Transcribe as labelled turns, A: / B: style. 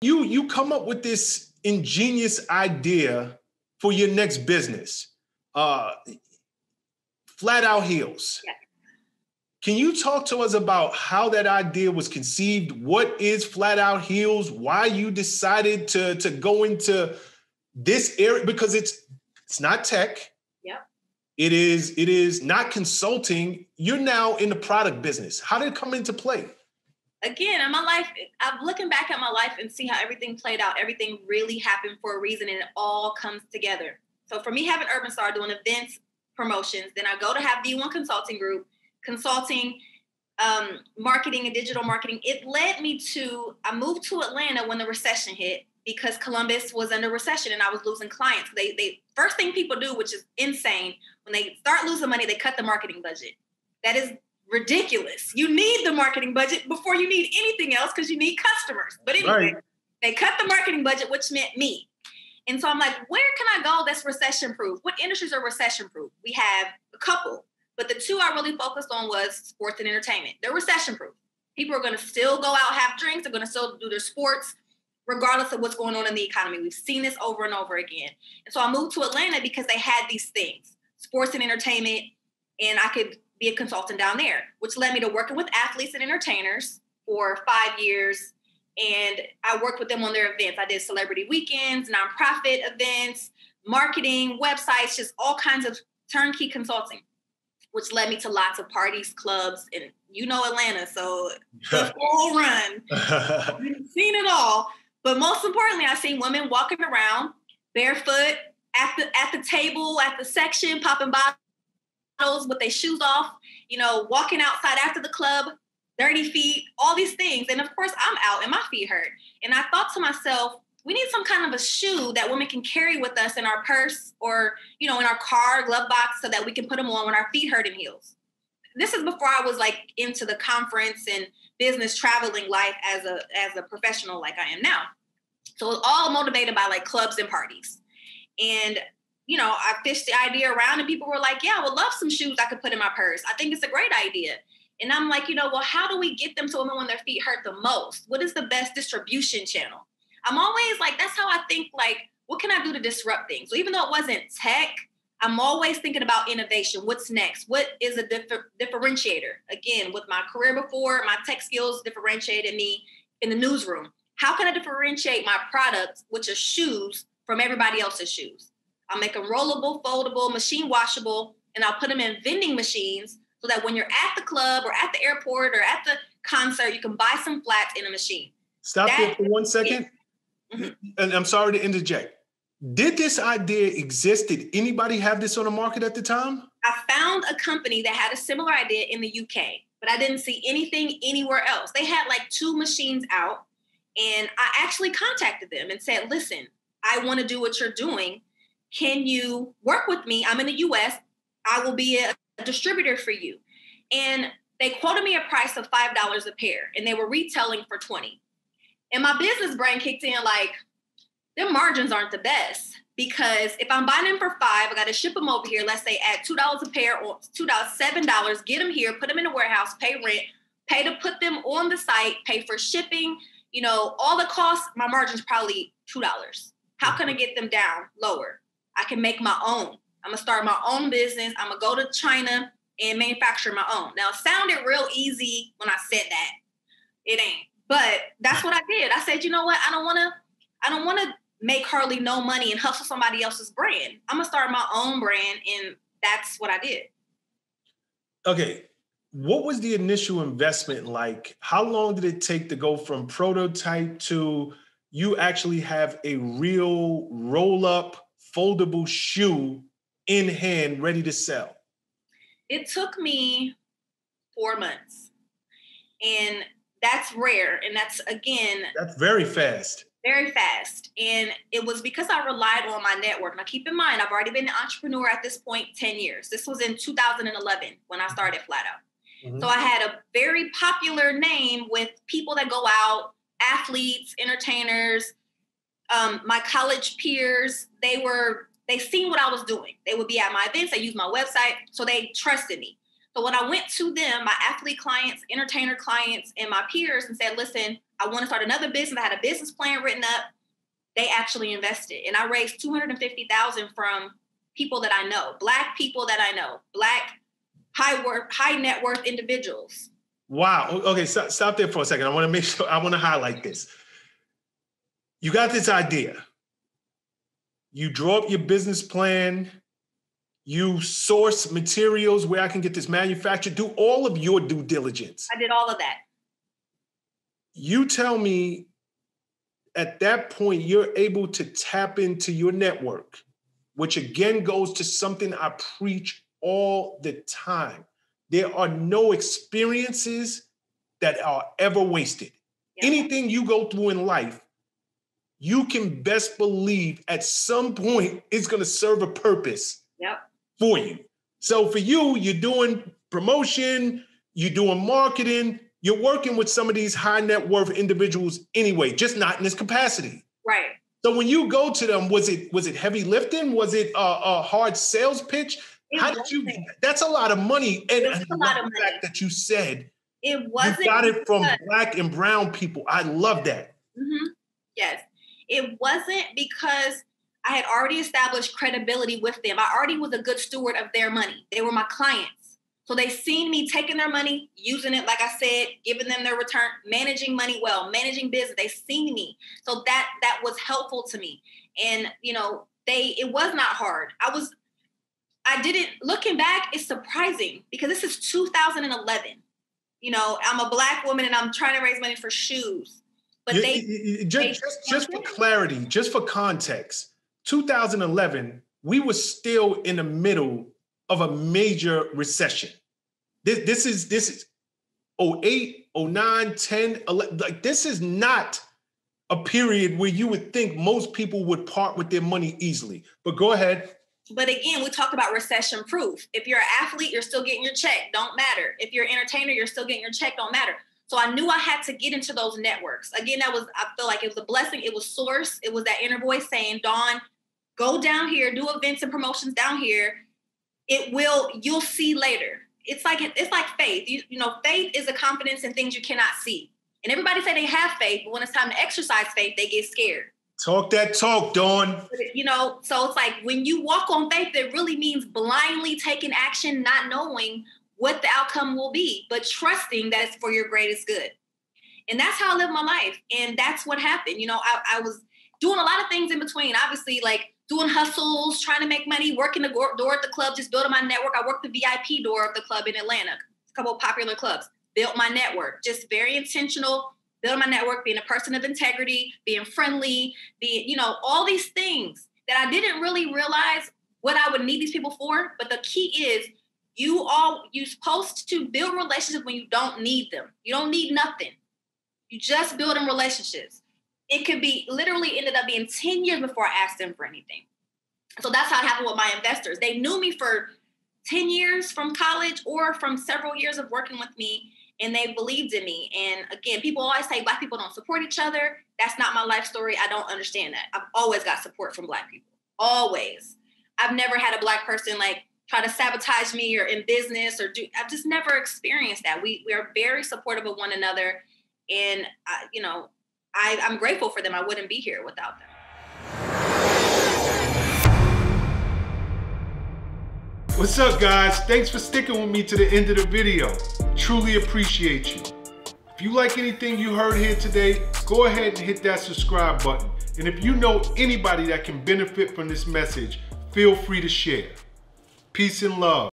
A: You you come up with this ingenious idea for your next business. Uh, flat out heels.
B: Yeah.
A: Can you talk to us about how that idea was conceived? What is flat out heels? Why you decided to, to go into this area? Because it's it's not tech.
B: Yeah.
A: It is it is not consulting. You're now in the product business. How did it come into play?
B: Again, in my life, I'm looking back at my life and see how everything played out. Everything really happened for a reason and it all comes together. So for me having Urban Star doing events, promotions, then I go to have D1 Consulting Group, consulting, um, marketing and digital marketing. It led me to I moved to Atlanta when the recession hit because Columbus was under recession and I was losing clients. They they first thing people do, which is insane, when they start losing money, they cut the marketing budget. That is ridiculous. You need the marketing budget before you need anything else because you need customers. But anyway,
A: Right.
B: they cut the marketing budget, which meant me. And so I'm like, where can I go that's recession proof? What industries are recession proof? We have a couple, but the two I really focused on was sports and entertainment. They're recession proof. People are going to still go out, have drinks, they're going to still do their sports, regardless of what's going on in the economy. We've seen this over and over again. And so I moved to Atlanta because they had these things sports and entertainment, and I could be a consultant down there, which led me to working with athletes and entertainers for five years. And I worked with them on their events. I did celebrity weekends, nonprofit events, marketing, websites, just all kinds of turnkey consulting, which led me to lots of parties, clubs, and you know Atlanta, so the full run. I've seen it all. But most importantly, I've seen women walking around barefoot at the at the table, at the section, popping bottles with their shoes off, you know, walking outside after the club, dirty feet, all these things. And of course, I'm out and my feet hurt. And I thought to myself, we need some kind of a shoe that women can carry with us in our purse or, you know, in our car, glove box, so that we can put them on when our feet hurt in heels. This is before I was like into the conference and business traveling life as a as a professional like I am now. So it's all motivated by like clubs and parties. And you know, I fished the idea around and people were like, yeah, I would love some shoes I could put in my purse. I think it's a great idea. And I'm like, you know, well, how do we get them to women when their feet hurt the most? What is the best distribution channel? I'm always like, that's how I think, like, what can I do to disrupt things? So even though it wasn't tech, I'm always thinking about innovation. What's next? What is a differ- differentiator? Again, with my career before, my tech skills differentiated me in the newsroom. How can I differentiate my products, which are shoes, from everybody else's shoes? I'll make them rollable, foldable, machine washable, and I'll put them in vending machines so that when you're at the club or at the airport or at the concert, you can buy some flats in a machine.
A: Stop
B: That
A: for one second.
B: Mhm.
A: And I'm sorry to interject. Did this idea exist? Did anybody have this on the market at the time?
B: I found a company that had a similar idea in the UK, but I didn't see anything anywhere else. They had like two machines out, and I actually contacted them and said, Listen, I want to do what you're doing. Can you work with me? I'm in the US. I will be a, distributor for you. And they quoted me a price of $5 a pair, and they were retailing for 20. And my business brain kicked in like, their margins aren't the best because if I'm buying them for five, I got to ship them over here. Let's say at two dollars a pair or two dollars, seven dollars. Get them here, put them in the warehouse, pay rent, pay to put them on the site, pay for shipping. You know, all the costs. My margin's probably two dollars. How can I get them down lower? I can make my own. I'm gonna start my own business. I'm gonna go to China and manufacture my own. Now, it sounded real easy when I said that. It ain't. But that's what I did. I said, you know what? I don't want to. I don't want to make hardly no money and hustle somebody else's brand. I'm gonna start my own brand, and that's what I did.
A: Okay. What was the initial investment like? How long did it take to go from prototype to you actually have a real roll up, foldable shoe in hand ready to sell?
B: It took me four months, and that's rare. And that's again
A: That's very fast.
B: very fast. And it was because I relied on my network. Now, keep in mind, I've already been an entrepreneur at this point 10 years. This was in 2011 when I started Flat Out.
A: Mhm.
B: So I had a very popular name with people that go out, athletes, entertainers, um, my college peers. They were, they seen what I was doing. They would be at my events, they used my website, so they trusted me. So when I went to them, my athlete clients, entertainer clients, and my peers and said, listen, I want to start another business. I had a business plan written up. They actually invested, and I raised two hundred and fifty thousand from people that I know, black people that I know, black high worth, high net worth individuals.
A: Wow. Okay, stop there for a second. I want to make sure I want to highlight this. You got this idea. You draw up your business plan. You source materials where I can get this manufactured. Do all of your due diligence.
B: I did all of that.
A: You tell me at that point you're able to tap into your network, which again goes to something I preach all the time. There are no experiences that are ever wasted. Yeah. Anything you go through in life, you can best believe at some point it's going to serve a purpose
B: yep.
A: for you. So for you, you're doing promotion, you're doing marketing, you're working with some of these high net worth individuals anyway, just not in this capacity.
B: Right.
A: So when you go to them, was it was it heavy lifting? Was it a, a hard sales pitch? It How did you? That's a lot of money, and
B: a lot of
A: money. fact that you said
B: it wasn't.
A: You got it from black and brown people. I love that.
B: Mm-hmm. Yes, it wasn't because I had already established credibility with them. I already was a good steward of their money. They were my clients, so they seen me taking their money, using it, like I said, giving them their return, managing money well, managing business. They seen me, so that that was helpful to me. And you know, they it was not hard. I was I didn't, looking back, it's surprising because this is 2011. You know, I'm a black woman and I'm trying to raise money for shoes. But you, they,
A: you, just, they just, just for clarity, just for context, 2011, we were still in the middle of a major recession. This, this is this is 08, 09, 10, 11. Like this is not a period where you would think most people would part with their money easily. But go ahead.
B: But again, we talk about recession proof. If you're an athlete, you're still getting your check, don't matter. If you're an entertainer, you're still getting your check, don't matter. So I knew I had to get into those networks. Again, that was, I feel like it was a blessing. It was source. It was that inner voice saying, Dawn, go down here, do events and promotions down here. It will, you'll see later. It's like, it's like faith. You, you know, faith is a confidence in things you cannot see. And everybody say they have faith, but when it's time to exercise faith, they get scared.
A: Talk that talk, Dawn.
B: You know, so it's like when you walk on faith, it really means blindly taking action, not knowing what the outcome will be, but trusting that it's for your greatest good. And that's how I live my life. And that's what happened. You know, I, I was doing a lot of things in between. Obviously, like doing hustles, trying to make money, working the door at the club, just building my network. I worked the VIP door of the club in Atlanta, a couple of popular clubs, built my network, just very intentional building my network, being a person of integrity, being friendly, being, you know, all these things that I didn't really realize what I would need these people for. But the key is you all you're supposed to build relationships when you don't need them. You don't need nothing. You just building relationships. It could be literally ended up being 10 years before I asked them for anything. So that's how it happened with my investors. They knew me for 10 years from college or from several years of working with me and they believed in me. And again, people always say black people don't support each other. That's not my life story. I don't understand that. I've always got support from black people. Always. I've never had a black person like try to sabotage me or in business or do I've just never experienced that. We we are very supportive of one another. And I, you know, I, I'm grateful for them. I wouldn't be here without them.
A: What's up, guys? Thanks for sticking with me to the end of the video. Truly appreciate you. If you like anything you heard here today, go ahead and hit that subscribe button. And if you know anybody that can benefit from this message, feel free to share. Peace and love.